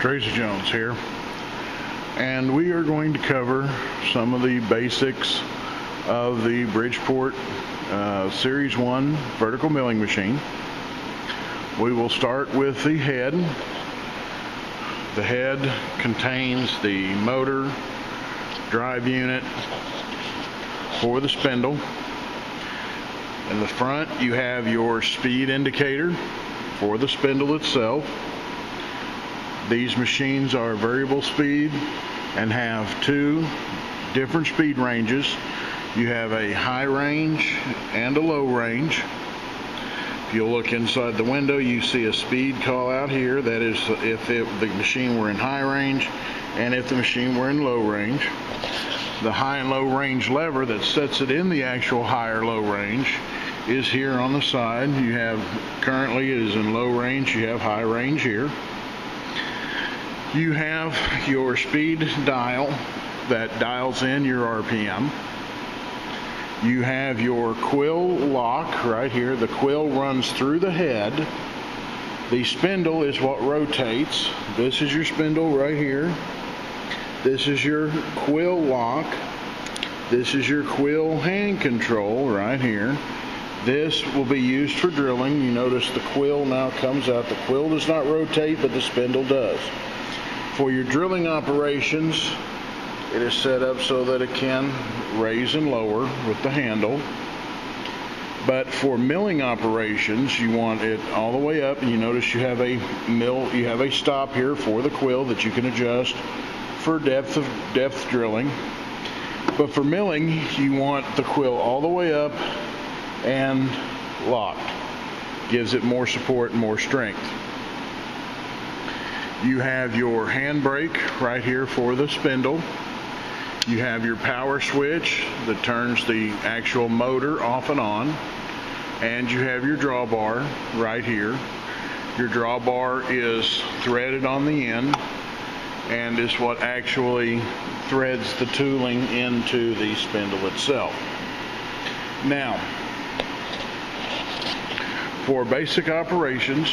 Tracy Jones here, and we are going to cover some of the basics of the Bridgeport uh, Series 1 vertical milling machine. We will start with the head. The head contains the motor, drive unit for the spindle. In the front, you have your speed indicator for the spindle itself. These machines are variable speed and have two different speed ranges. You have a high range and a low range. If you look inside the window, you see a speed call out here. That is if it, the machine were in high range and if the machine were in low range. The high and low range lever that sets it in the actual high or low range is here on the side. You have currently it is in low range, you have high range here. You have your speed dial that dials in your RPM. You have your quill lock right here. The quill runs through the head. The spindle is what rotates. This is your spindle right here. This is your quill lock. This is your quill hand control right here. This will be used for drilling. You notice the quill now comes out. The quill does not rotate, but the spindle does. For your drilling operations, it is set up so that it can raise and lower with the handle. But for milling operations, you want it all the way up. And you notice you have a mill, you have a stop here for the quill that you can adjust for depth of depth drilling. But for milling, you want the quill all the way up and locked. Gives it more support and more strength. You have your handbrake right here for the spindle. You have your power switch that turns the actual motor off and on. And you have your drawbar right here. Your drawbar is threaded on the end and is what actually threads the tooling into the spindle itself. Now, for basic operations,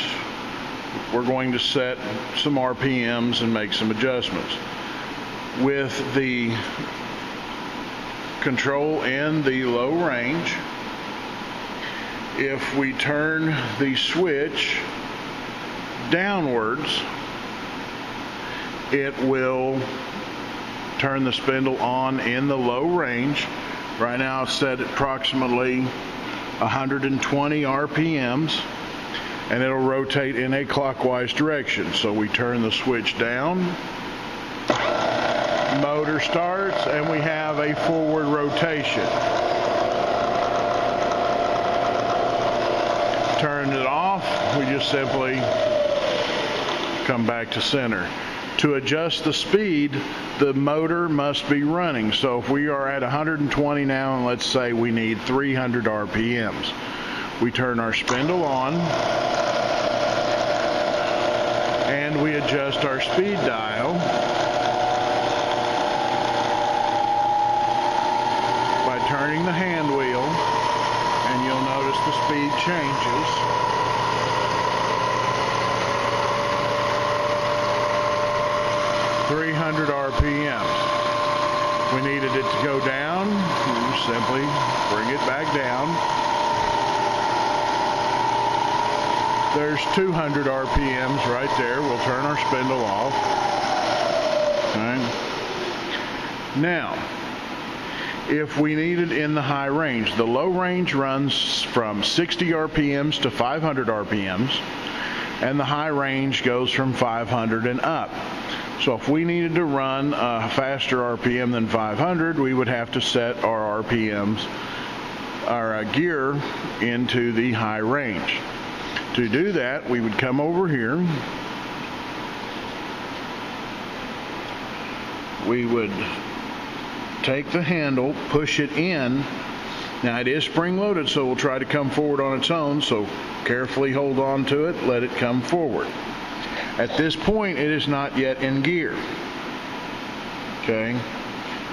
we're going to set some RPMs and make some adjustments. With the control in the low range, if we turn the switch downwards, it will turn the spindle on in the low range. Right now it's set approximately 120 RPMs and it'll rotate in a clockwise direction. So we turn the switch down, motor starts, and we have a forward rotation. Turn it off, we just simply come back to center. To adjust the speed, the motor must be running. So if we are at 120 now and let's say we need 300 RPMs, we turn our spindle on and we adjust our speed dial by turning the hand wheel and you'll notice the speed changes. Three hundred RPMs. We needed it to go down, simply bring it back down. There's 200 RPMs right there. We'll turn our spindle off. Okay. Now, if we need it in the high range, the low range runs from 60 RPMs to 500 RPMs, and the high range goes from 500 and up. So if we needed to run a faster RPM than 500, we would have to set our RPMs, our uh, gear into the high range. To do that, we would come over here. We would take the handle, push it in. Now it is spring loaded, so we'll try to come forward on its own, so carefully hold on to it, let it come forward. At this point, it is not yet in gear. Okay?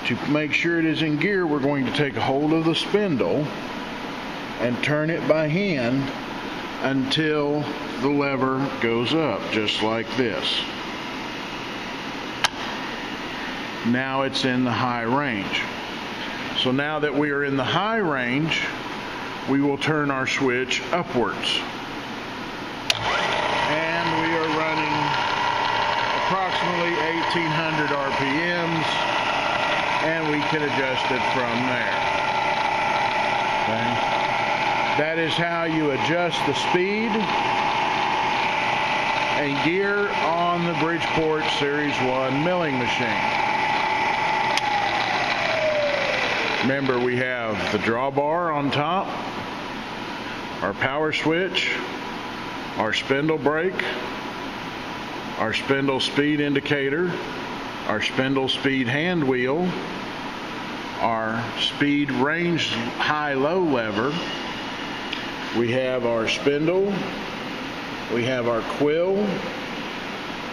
To make sure it is in gear, we're going to take a hold of the spindle and turn it by hand until the lever goes up, just like this. Now it's in the high range. So now that we are in the high range, we will turn our switch upwards. And we are running approximately 1800 RPMs and we can adjust it from there. That is how you adjust the speed and gear on the Bridgeport Series 1 milling machine. Remember, we have the drawbar on top, our power switch, our spindle brake, our spindle speed indicator, our spindle speed hand wheel, our speed range high-low lever, we have our spindle, we have our quill,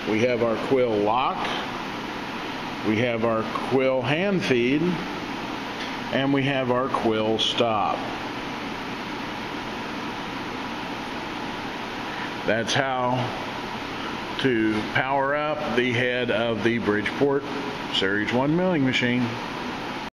we have our quill lock, we have our quill hand feed, and we have our quill stop. That's how to power up the head of the Bridgeport Series 1 milling machine.